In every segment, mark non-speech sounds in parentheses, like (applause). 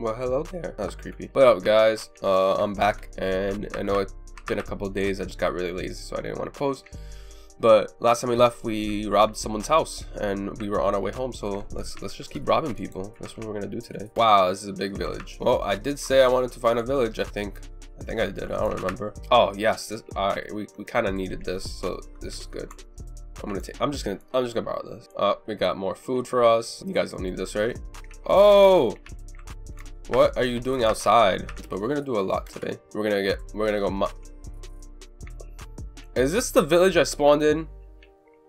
Well, hello there. That was creepy. What up, guys? Uh, I'm back, and I know it's been a couple days. I just got really lazy, so I didn't want to post. But last time we left, we robbed someone's house, and we were on our way home. So let's let's just keep robbing people. That's what we're gonna do today. Wow, this is a big village. Well, I did say I wanted to find a village. I think. I think I did. I don't remember. Oh yes, this. All right, we we kind of needed this, so this is good. I'm gonna take. I'm just gonna. I'm just gonna borrow this. Uh, we got more food for us. You guys don't need this, right? Oh, what are you doing outside? But we're gonna do a lot today. We're gonna get, we're gonna go. Is this the village I spawned in?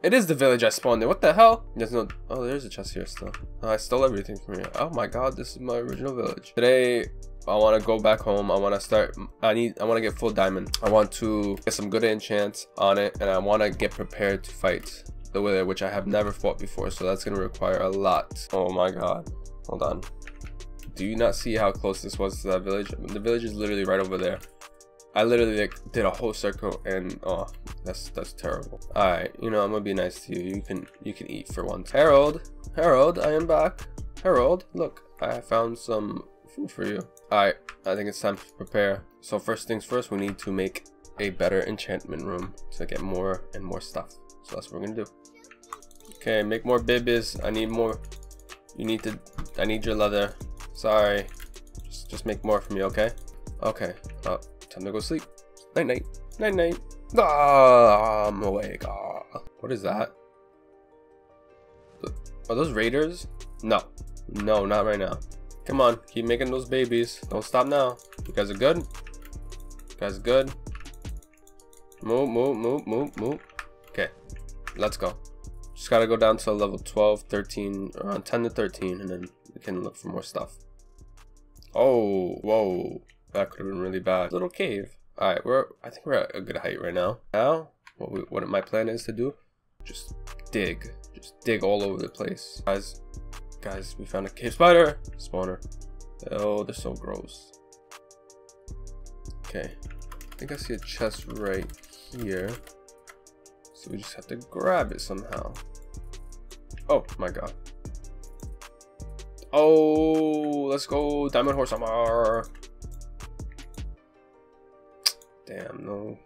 It is the village I spawned in. What the hell? There's no. Oh, there's a chest here still. Oh, I stole everything from here. Oh my god, this is my original village. Today, I want to go back home. I want to start. I need. I want to get full diamond. I want to get some good enchants on it, and I want to get prepared to fight the wither, which I have never fought before. So that's gonna require a lot. Oh my god. Hold on do you not see how close this was to that village? I mean, the village is literally right over there. I literally like did a whole circle and oh that's that's terrible. Alright, you know I'm gonna be nice to you. You can you can eat for once. Harold, Harold, I am back. Harold, look, I found some food for you. Alright, I think it's time to prepare. So first things first, we need to make a better enchantment room to get more and more stuff. So that's what we're gonna do. Okay, make more babies. I need more. You need to. I need your leather. Sorry. Just, just make more for me, okay? Okay. Uh, time to go sleep. Night night. Night night. Ah, I'm awake. Ah. What is that? Are those raiders? No. No, not right now. Come on, keep making those babies. Don't stop now. You guys are good? You guys are good? Move, move, move, move, move. Okay, let's go. Just gotta go down to level 12, 13, around 10 to 13, and then can look for more stuff. Oh, whoa. That could have been really bad. Little cave. Alright, we're I think we're at a good height right now. Now, what we, what my plan is to do, just dig. Just dig all over the place. Guys, guys, we found a cave spider spawner. Oh, they're so gross. Okay. I think I see a chest right here. So we just have to grab it somehow. Oh my god. Oh, let's go Diamond Horse Armor. Damn, no.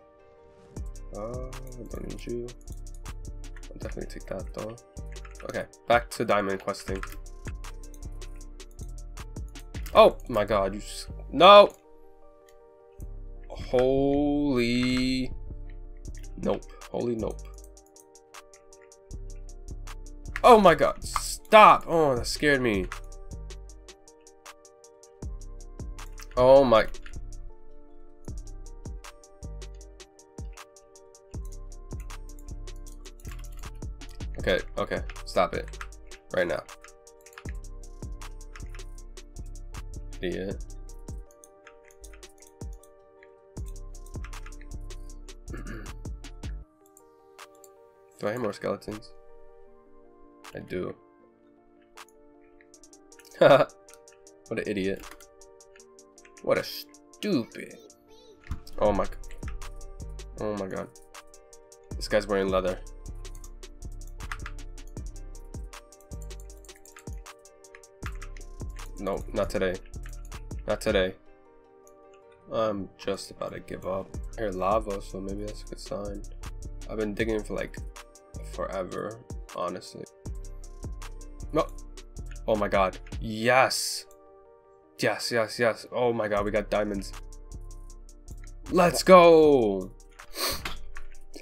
Uh, don't need you. I'll definitely take that though. Okay, back to diamond questing. Oh my god, you just... No! Holy... Nope. Holy nope. Oh my god, stop! Oh, that scared me. Oh my. Okay, okay, stop it. Right now. Idiot. (clears throat) do I have more skeletons? I do. (laughs) what an idiot. What a stupid. Oh my. Oh my god. This guy's wearing leather. No, not today. Not today. I'm just about to give up. Hear lava, so maybe that's a good sign. I've been digging for like forever, honestly. No. Oh my god. Yes. Yes, yes, yes. Oh my god, we got diamonds. Let's go!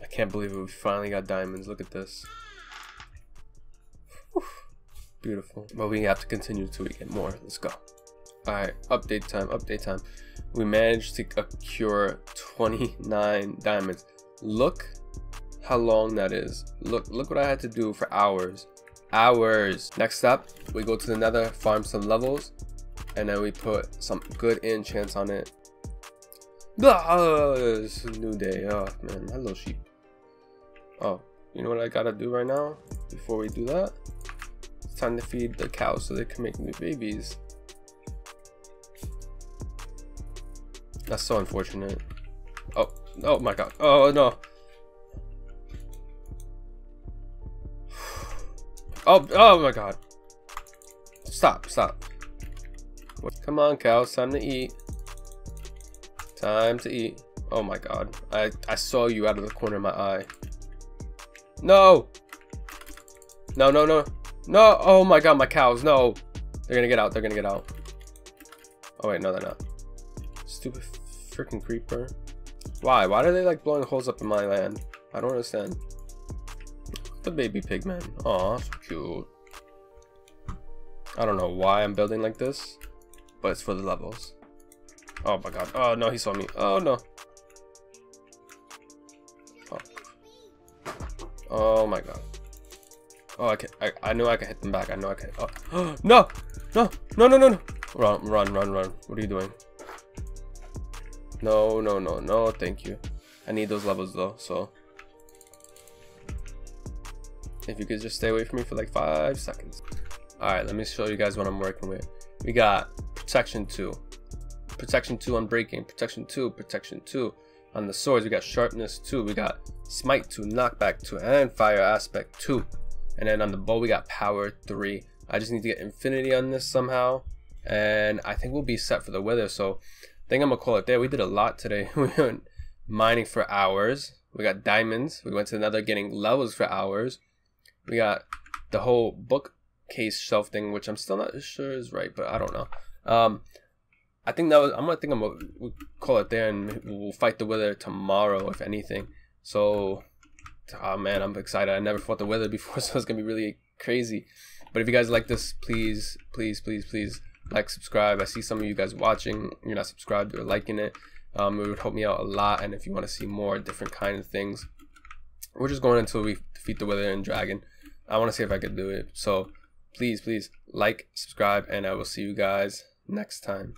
I can't believe it. We finally got diamonds. Look at this. Whew. Beautiful. But we have to continue till we get more. Let's go. Alright, update time, update time. We managed to accrue 29 diamonds. Look how long that is. Look, look what I had to do for hours. Hours. Next up, we go to the nether, farm some levels, and then we put some good enchants on it. Ah, it's a new day. Oh man, hello sheep. Oh, you know what I gotta do right now? Before we do that, it's time to feed the cows so they can make new babies. That's so unfortunate. Oh, oh my god. Oh no. (sighs) Oh, oh my god. Stop, stop. Come on, cows. Time to eat. Time to eat. Oh my god. I, I saw you out of the corner of my eye. No! No, no, no. No! Oh my god, my cows. No! They're gonna get out. They're gonna get out. Oh wait, no, they're not. Stupid freaking creeper. Why? Why are they like blowing holes up in my land? I don't understand. The baby pigman. Aw, so cute. I don't know why I'm building like this, but it's for the levels. Oh my god. Oh no, he saw me. Oh no. Oh, oh my god. Oh, I can. I, I knew I could hit them back. I know I could. Oh. (gasps) no, no, no, no, no, no. Run, run, run, run. What are you doing? No, no, no, no. Thank you. I need those levels though. So if you could just stay away from me for like five seconds. All right, let me show you guys what I'm working with. We got protection two, protection two unbreaking, protection two, protection two on the swords. We got sharpness two, we got smite two, knockback two, and fire aspect two. And then on the bow, we got power three. I just need to get infinity on this somehow. And I think we'll be set for the wither. So I think I'm gonna call it there. We did a lot today. (laughs) we went mining for hours. We got diamonds. We went to another getting levels for hours. We got the whole bookcase shelf thing, which I'm still not sure is right, but I don't know. Um, I think that was. I'm gonna think I'm gonna we'll call it there, and we'll fight the wither tomorrow, if anything. So, oh man, I'm excited. I never fought the wither (laughs) before, so it's gonna be really crazy. But if you guys like this, please, please, please, please like, subscribe. I see some of you guys watching. You're not subscribed or liking it. Um, it would help me out a lot. And if you want to see more different kind of things, we're just going until we defeat the wither and Dragon. I want to see if I can do it. So please, please like, subscribe, and I will see you guys next time.